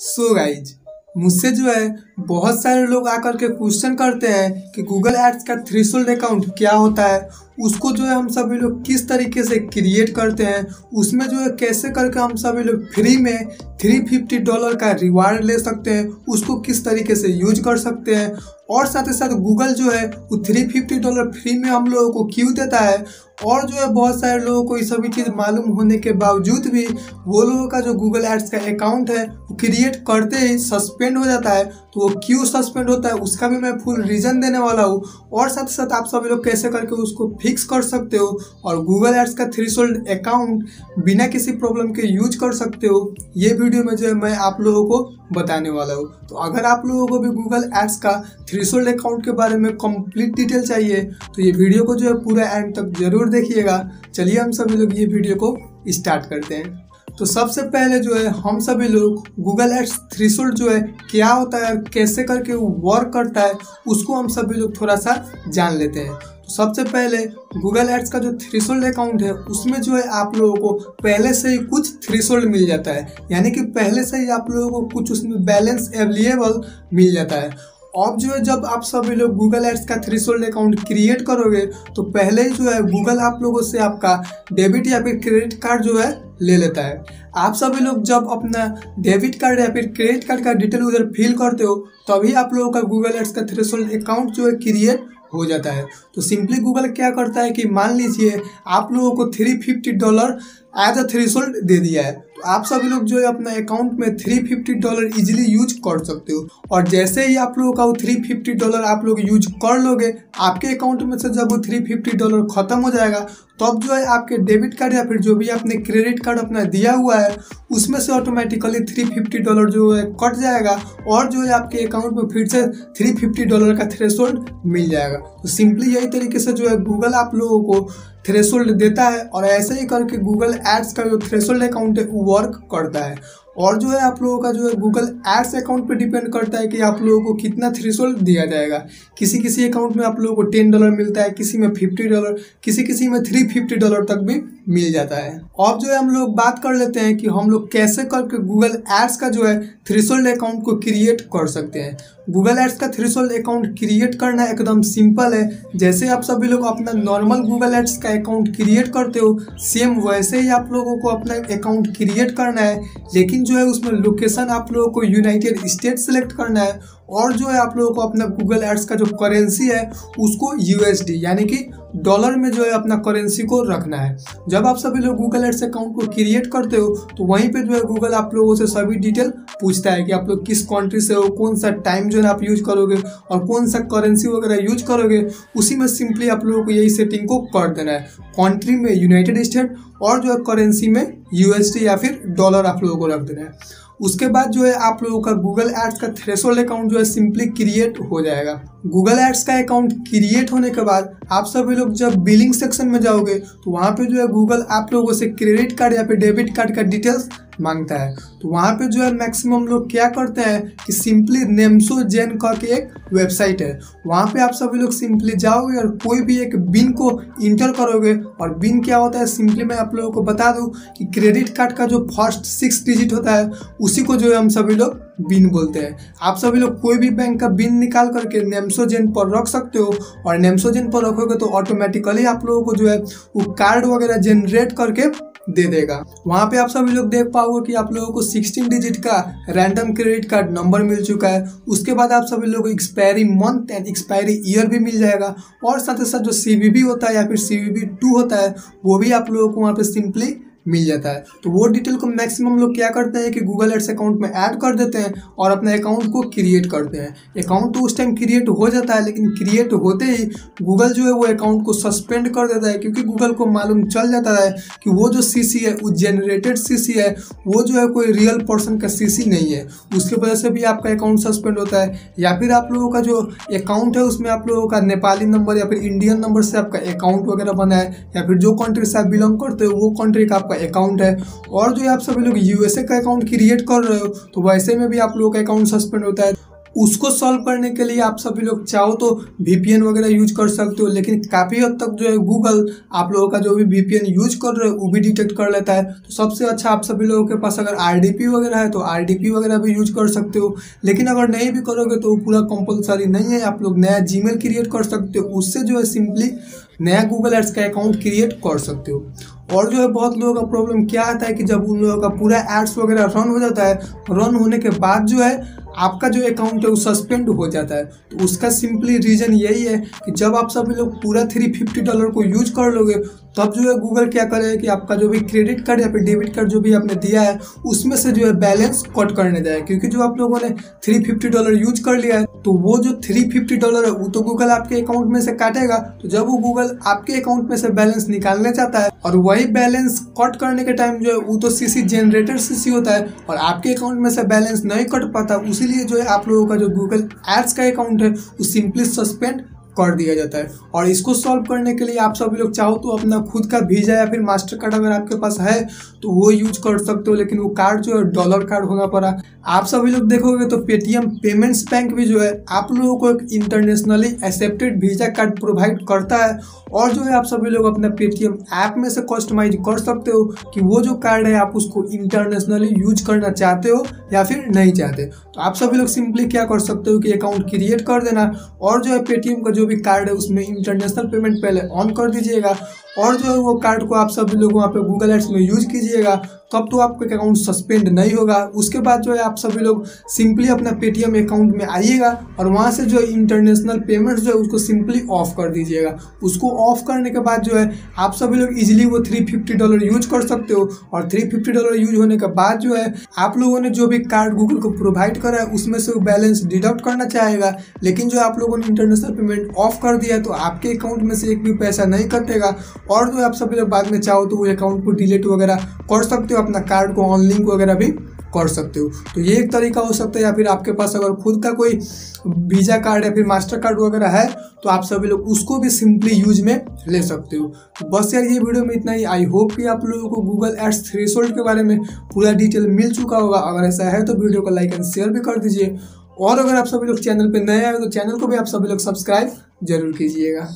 सो so guys मुझसे जो है, बहुत सारे लोग आकर के क्वेश्चन करते हैं कि गूगल एड्स का थ्री अकाउंट क्या होता है? उसको जो है हम सभी लोग किस तरीके से क्रिएट करते हैं, उसमें जो है कैसे करके हम सभी लोग फ्री में थ्री फिफ्टी डॉलर का रिवार्ड ले सकते हैं, उसको किस तरीके से यूज़ कर सकते हैं और साथ ही साथ गूगल जो है वो थ्री फिफ्टी डॉलर फ्री में हम लोगों को क्यों देता है और जो है बहुत सारे लोगों को ये सभी चीज़ मालूम होने के बावजूद भी वो लोगों का जो गूगल एड्स का अकाउंट है वो क्रिएट करते ही सस्पेंड हो जाता है तो वो क्यों सस्पेंड होता है, उसका भी मैं फुल रीज़न देने वाला हूँ और साथ ही साथ आप सभी लोग कैसे करके उसको कर सकते हो और गूगल एड्स का थ्री सोल्ड अकाउंट बिना किसी प्रॉब्लम के यूज़ कर सकते हो, ये वीडियो में जो है मैं आप लोगों को बताने वाला हूँ। तो अगर आप लोगों को भी गूगल एड्स का थ्री सोल्ड अकाउंट के बारे में कंप्लीट डिटेल चाहिए तो ये वीडियो को जो है पूरा एंड तक ज़रूर देखिएगा। चलिए हम सभी लोग ये वीडियो को स्टार्ट करते हैं। तो सबसे पहले जो है हम सभी लोग गूगल एड्स थ्री जो है क्या होता है कैसे करके वर्क करता है, उसको हम सभी लोग थोड़ा सा जान लेते हैं। सबसे पहले गूगल एड्स का जो थ्री अकाउंट है, उसमें जो है आप लोगों को पहले से ही कुछ थ्री मिल जाता है। यानी कि पहले से ही आप लोगों को कुछ उसमें बैलेंस अवेलेबल मिल जाता है। अब जो है जब आप सभी लोग गूगल एड्स का थ्री अकाउंट क्रिएट करोगे तो पहले ही जो है गूगल आप लोगों से आपका डेबिट या फिर क्रेडिट कार्ड जो है ले लेता है। आप सभी लोग जब अपना डेबिट कार्ड या फिर क्रेडिट कार्ड का डिटेल उधर फिल करते हो, तभी आप लोगों का गूगल एड्स का थ्री अकाउंट जो है क्रिएट हो जाता है। तो सिंपली गूगल क्या करता है कि मान लीजिए आप लोगों को three fifty dollar as a three दे दिया है। तो आप सभी लोग जो है अपना अकाउंट में three fifty dollar easily use कर सकते हो। और जैसे ही आप लोगों का वो थ्री फिफ्टी डॉलर आप लोग यूज़ कर लोगे, आपके अकाउंट में से जब वो थ्री फिफ्टी डॉलर खत्म हो जाएगा, तब तो जो है आपके डेबिट कार्ड या फिर जो भी आपने क्रेडिट कार्ड अपना दिया हुआ है, उसमें से ऑटोमेटिकली थ्री फिफ्टी डॉलर जो है कट जाएगा और जो है आपके अकाउंट में फिर से थ्री फिफ्टी डॉलर का थ्रेशोल्ड मिल जाएगा। तो सिंपली यही तरीके से जो है गूगल आप लोगों को थ्रेशोल्ड देता है और ऐसे ही करके गूगल एड्स का जो थ्रेशोल्ड अकाउंट है, वो वर्क करता है। और जो है आप लोगों का जो है गूगल एड्स अकाउंट पे डिपेंड करता है कि आप लोगों को कितना थ्रेशोल्ड दिया जाएगा। किसी किसी अकाउंट में आप लोगों को टेन डॉलर मिलता है, किसी में फिफ्टी डॉलर किसी किसी में थ्री फिफ्टी डॉलर तक भी मिल जाता है। अब जो है हम लोग बात कर लेते हैं कि हम लोग कैसे करके गूगल एड्स का जो है थ्रेशोल्ड अकाउंट को क्रिएट कर सकते हैं। गूगल एड्स का थ्रेशोल्ड अकाउंट क्रिएट करना एकदम सिंपल है। जैसे आप सभी लोग अपना नॉर्मल गूगल एड्स का अकाउंट क्रिएट करते हो सेम वैसे ही आप लोगों को अपना अकाउंट क्रिएट करना है। लेकिन जो है उसमें लोकेशन आप लोगों को यूनाइटेड स्टेट सेलेक्ट करना है और जो है आप लोगों को अपना गूगल एड्स का जो करेंसी है, उसको यूएसडी यानी कि डॉलर में जो है अपना करेंसी को रखना है। जब आप सभी लोग गूगल एड्स अकाउंट को क्रिएट करते हो तो वहीं पे जो है गूगल आप लोगों से सभी डिटेल पूछता है कि आप लोग किस कंट्री से हो, कौन सा टाइम जो है आप यूज़ करोगे और कौन सा करेंसी वगैरह यूज़ करोगे, उसी में सिंपली आप लोगों को यही सेटिंग को कर देना है। कंट्री में यूनाइटेड स्टेट और जो है करेंसी में यूएसडी या फिर डॉलर आप लोगों को रख देना है। उसके बाद जो है आप लोगों का गूगल एड्स का थ्रेशोल्ड अकाउंट जो है सिंपली क्रिएट हो जाएगा। गूगल एड्स का अकाउंट क्रिएट होने के बाद आप सभी लोग जब बिलिंग सेक्शन में जाओगे तो वहाँ पे जो है गूगल आप लोगों से क्रेडिट कार्ड या फिर डेबिट कार्ड का डिटेल्स माँगता है। तो वहाँ पे जो है मैक्सिमम लोग क्या करते हैं कि सिंपली नेम्सो जेन का के एक वेबसाइट है। वहाँ पे आप सभी लोग सिंपली जाओगे और कोई भी एक बिन को इंटर करोगे और बिन क्या होता है सिंपली मैं आप लोगों को बता दूँ कि क्रेडिट कार्ड का जो फ़र्स्ट सिक्स डिजिट होता है, उसी को जो है हम सभी लोग बिन बोलते हैं। आप सभी लोग कोई भी बैंक का बिन निकाल करके नेमसोजेन पर रख सकते हो और नेमसोजेन पर रखोगे तो ऑटोमेटिकली आप लोगों को जो है वो कार्ड वगैरह जनरेट करके दे देगा। वहाँ पे आप सभी लोग देख पाओगे कि आप लोगों को 16 डिजिट का रैंडम क्रेडिट कार्ड नंबर मिल चुका है। उसके बाद आप सभी लोगों को expiry month and expiry year भी मिल जाएगा। और साथ ही साथ जो सी होता है या फिर सी होता है, वो भी आप लोगों को वहाँ पर सिंपली मिल जाता है। तो वो डिटेल को मैक्सिमम लोग क्या करते हैं कि गूगल एड्स अकाउंट में ऐड कर देते हैं और अपने अकाउंट को क्रिएट करते हैं। अकाउंट तो उस टाइम क्रिएट हो जाता है, लेकिन क्रिएट होते ही गूगल जो है वो अकाउंट को सस्पेंड कर देता है, क्योंकि गूगल को मालूम चल जाता है कि वो जो सी है, वो जेनरेटेड सी है, वो जो है कोई रियल पर्सन का सी नहीं है। उसके वजह से भी आपका अकाउंट सस्पेंड होता है, या फिर आप लोगों का जो अकाउंट है, उसमें आप लोगों का नेपाली नंबर या फिर इंडियन नंबर से आपका अकाउंट वगैरह बना है, या फिर जो कंट्री से आप बिलोंग करते हो, वो कंट्री का आपका अकाउंट है। और जो आप सभी लोग यूएसए का अकाउंट क्रिएट कर रहे हो तो वैसे में भी आप लोगों का अकाउंट सस्पेंड होता है। उसको सॉल्व करने के लिए आप सभी लोग चाहो तो वीपीएन वगैरह यूज़ कर सकते हो, लेकिन काफ़ी हद तक जो है गूगल आप लोगों का जो भी वीपीएन यूज़ कर रहे हो, वो भी डिटेक्ट कर लेता है। तो सबसे अच्छा आप सभी लोगों के पास अगर आरडीपी वगैरह है तो आरडीपी वगैरह भी यूज़ कर सकते हो। लेकिन अगर नहीं भी करोगे तो पूरा कंपलसरी नहीं है। आप लोग नया जीमेल क्रिएट कर सकते हो। उससे जो है सिंपली नया गूगल एड्स का अकाउंट क्रिएट कर सकते हो। और जो है बहुत लोगों का प्रॉब्लम क्या आता है कि जब उन लोगों का पूरा एड्स वगैरह रन हो जाता है रन होने के बाद जो है आपका जो अकाउंट है वो सस्पेंड हो जाता है। तो उसका सिंपली रीज़न यही है कि जब आप सभी लोग पूरा थ्री फिफ्टी डॉलर को यूज़ कर लोगे, तब जो है गूगल क्या करे कि आपका जो भी क्रेडिट कार्ड या फिर डेबिट कार्ड जो भी आपने दिया है, उसमें से जो है बैलेंस कट करने जाए। क्योंकि जो आप लोगों ने थ्री फिफ्टी डॉलर यूज़ कर लिया है तो वो जो थ्री फिफ्टी डॉलर है, वो तो गूगल आपके अकाउंट में से काटेगा। तो जब वो गूगल आपके अकाउंट में से बैलेंस निकालने चाहता है और वही बैलेंस कट करने के टाइम जो है, वो तो सीसी जनरेटर सीसी होता है और आपके अकाउंट में से बैलेंस नहीं कट पाता उसीलिए जो है आप लोगों का जो गूगल एड्स का अकाउंट है वो सिंपली सस्पेंड कर दिया जाता है। और इसको सॉल्व करने के लिए आप सभी लोग चाहो तो अपना खुद का वीज़ा या फिर मास्टर कार्ड अगर आपके पास है तो वो यूज़ कर सकते हो, लेकिन वो कार्ड जो है डॉलर कार्ड होना पड़ा। आप सभी लोग देखोगे तो पेटीएम पेमेंट्स बैंक भी जो है, आप लोगों को एक internationally accepted visa card provide करता है। और जो है, आप सभी लोग अपना पेटीएम ऐप में से कस्टमाइज कर सकते हो कि वो जो कार्ड है, आप उसको इंटरनेशनली यूज़ करना चाहते हो या फिर नहीं चाहते। तो आप सभी लोग सिंपली क्या कर सकते हो कि अकाउंट क्रिएट कर देना। और जो है पेटीएम का जो भी कार्ड है उसमें इंटरनेशनल पेमेंट पहले ऑन कर दीजिएगा। और जो है वो कार्ड को आप सभी लोग वहाँ पे गूगल एड्स में यूज़ कीजिएगा, तब तो आपका अकाउंट सस्पेंड नहीं होगा। उसके बाद जो है आप सभी लोग सिंपली अपना पेटीएम अकाउंट में आइएगा और वहाँ से जो इंटरनेशनल पेमेंट्स जो है उसको सिंपली ऑफ़ कर दीजिएगा। उसको ऑफ़ करने के बाद जो है आप सभी लोग इजिली वो थ्री फिफ्टी डॉलर यूज़ कर सकते हो और थ्री फिफ्टी डॉलर यूज़ होने के बाद जो है आप लोगों ने जो भी कार्ड गूगल को प्रोवाइड करा है, उसमें से वो बैलेंस डिडक्ट करना चाहेगा। लेकिन जो आप लोगों ने इंटरनेशनल पेमेंट ऑफ़ कर दिया तो आपके अकाउंट में से एक भी पैसा नहीं कटेगा और जो आप सभी लोग बाद में चाहो तो वो अकाउंट को डिलीट वगैरह कर सकते हो, अपना कार्ड को ऑन लिंक वगैरह भी कर सकते हो। तो ये एक तरीका हो सकता है या फिर आपके पास अगर खुद का कोई वीज़ा कार्ड या फिर मास्टर कार्ड वगैरह है तो आप सभी लोग उसको भी सिंपली यूज़ में ले सकते हो। तो बस यार ये वीडियो में इतना ही। आई होप कि आप लोगों को गूगल एड्स थ्री के बारे में पूरा डिटेल मिल चुका होगा। अगर ऐसा है तो वीडियो को लाइक एंड शेयर भी कर दीजिए। और अगर आप सभी लोग चैनल पर नए आए तो चैनल को भी आप सभी लोग सब्सक्राइब ज़रूर कीजिएगा।